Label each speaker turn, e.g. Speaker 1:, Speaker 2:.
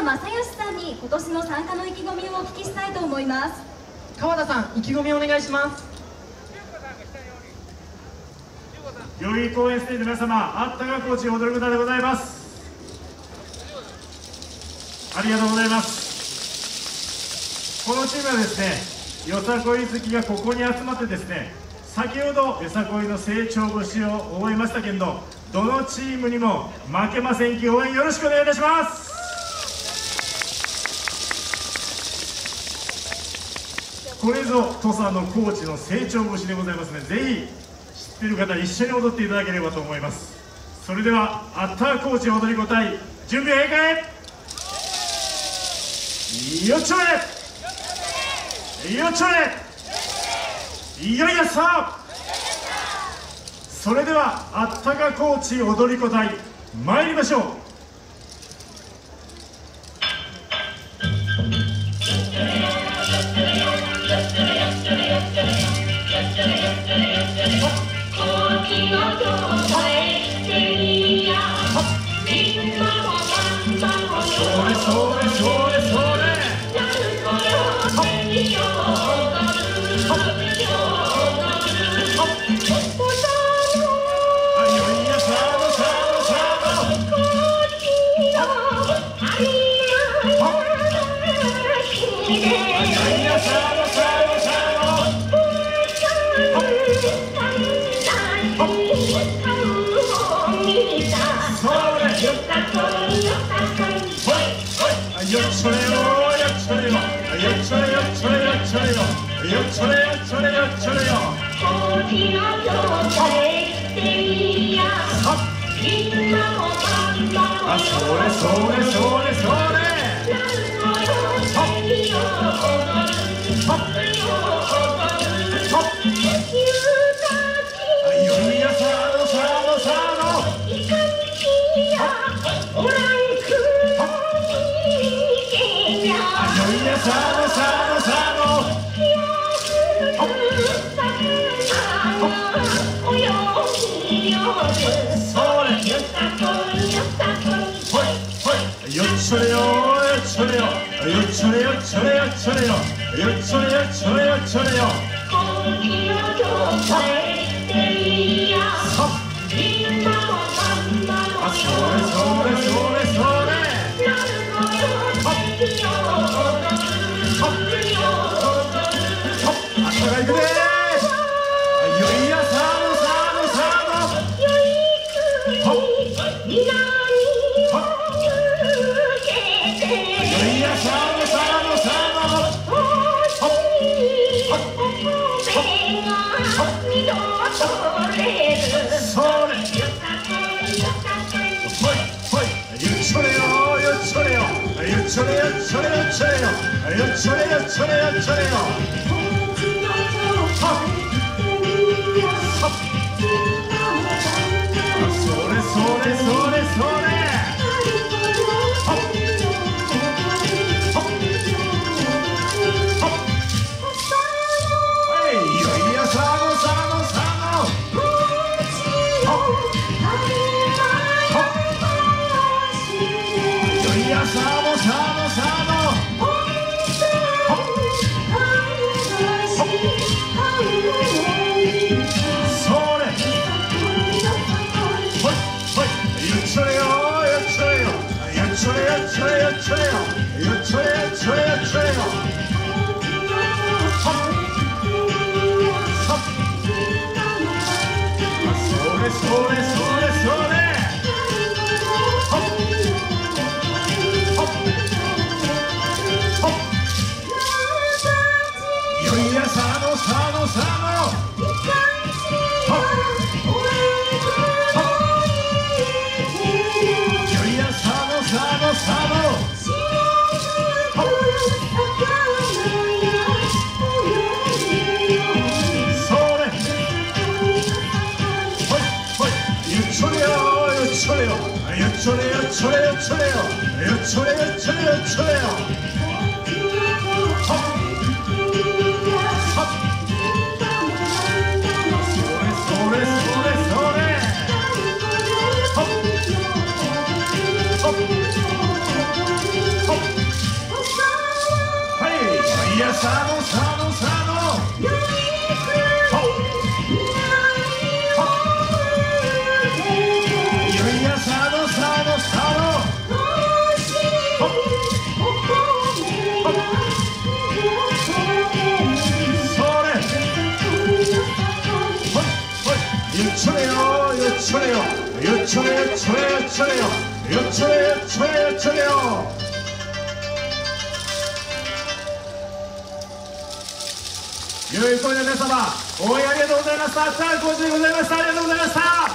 Speaker 1: 田正義さんに今年の参加の意気込みをお聞きしたいと思います。
Speaker 2: 川田さん意気込みお願いします。
Speaker 3: 代々木公園ステージの皆様あったかコーチ踊る歌でございます。ありがとうございます。このチームはですねよさこい好きがここに集まってですね先ほどよさこいの成長節を覚えましたけどどのチームにも負けませんき応援よろしくお願いいたしますこれぞ土佐のコーチの成長節でございますのでぜひ知ってる方一緒に踊っていただければと思います。それではアッターコーチ踊り子隊準備閉会!よっちょれよっちょれい!やい!やさそれではあったかコーチ踊り子隊参りましょう。こっちのどさえきてみや」「みんなもだんだんおどる」「なんこよ大きな状態でいや今もあよいやさのさのさのさのさのれよよっちょれよっちょれよっちょれよよっちょれよょれよちょれよちょれよ。よちょれよちょれよちょれよそれそれちょれよちょれよちょれよよちょれよちょれよちょれよそれそ
Speaker 4: さのさのさの
Speaker 3: よ
Speaker 4: いやさのさのさのそれはいはいよっちょれよよっちょれよよっちょれよっちょれよ良い声の皆様応援ありがとうございました。さあ、ご視聴ございました。ありがとうございました。